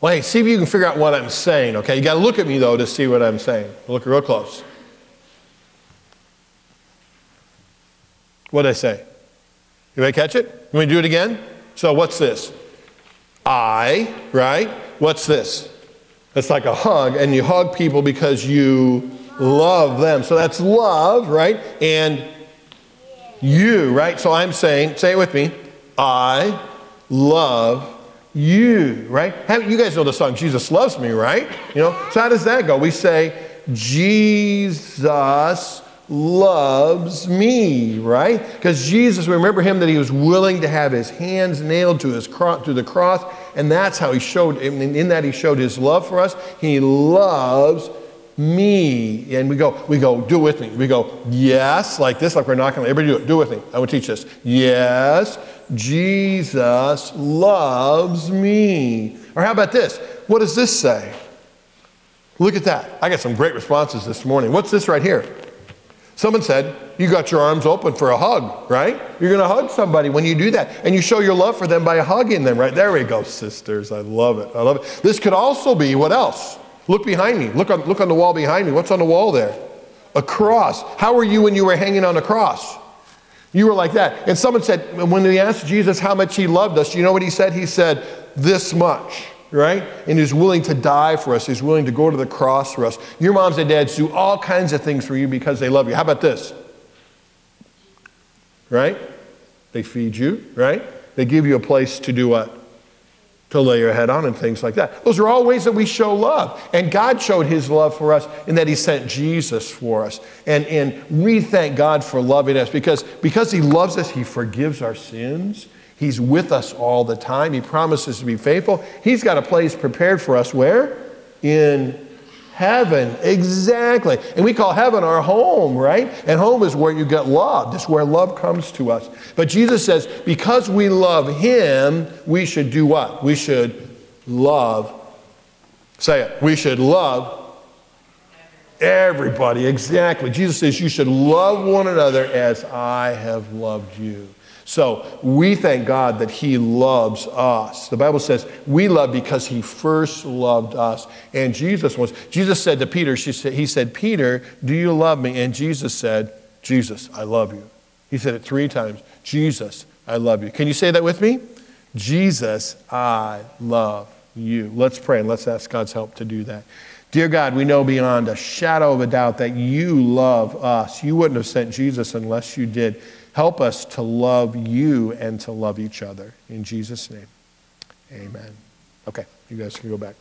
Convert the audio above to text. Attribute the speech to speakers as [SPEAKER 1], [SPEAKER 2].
[SPEAKER 1] Well, hey, see if you can figure out what I'm saying, okay? You got to look at me, though, to see what I'm saying. Look real close. What did I say? You may catch it? Me to do it again? So, what's this? I, right? What's this? It's like a hug, and you hug people because you love them. So that's love, right? And you, right? So I'm saying, say it with me. I love you, right? You guys know the song, Jesus Loves Me, right? You know, so how does that go? We say, Jesus loves me, right? Because Jesus, remember him that he was willing to have his hands nailed to his cross, to the cross, and that's how he showed, in that he showed his love for us. He loves me. And we go, we go, do it with me. We go, yes, like this, like we're not going to, everybody do it, do it with me. I would teach this. Yes, Jesus loves me. Or how about this? What does this say? Look at that. I got some great responses this morning. What's this right here? Someone said, You got your arms open for a hug, right? You're going to hug somebody when you do that. And you show your love for them by hugging them, right? There we go, sisters. I love it. I love it. This could also be what else? Look behind me. Look on, look on the wall behind me. What's on the wall there? A cross. How were you when you were hanging on a cross? You were like that. And someone said, when they asked Jesus how much he loved us, you know what he said? He said, This much, right? And he's willing to die for us. He's willing to go to the cross for us. Your moms and dads do all kinds of things for you because they love you. How about this? Right? They feed you, right? They give you a place to do what? To lay your head on and things like that. Those are all ways that we show love. And God showed his love for us in that he sent Jesus for us. And, and we thank God for loving us because, because he loves us, he forgives our sins. He's with us all the time. He promises to be faithful. He's got a place prepared for us where? In Heaven, exactly. And we call heaven our home, right? And home is where you get loved. It's where love comes to us. But Jesus says, because we love Him, we should do what? We should love. Say it. We should love everybody. Exactly. Jesus says, you should love one another as I have loved you. So we thank God that He loves us. The Bible says we love because He first loved us. And Jesus was, Jesus said to Peter, she said, He said, Peter, do you love me? And Jesus said, Jesus, I love you. He said it three times Jesus, I love you. Can you say that with me? Jesus, I love you. Let's pray and let's ask God's help to do that. Dear God, we know beyond a shadow of a doubt that you love us. You wouldn't have sent Jesus unless you did. Help us to love you and to love each other. In Jesus' name, amen. Okay, you guys can go back.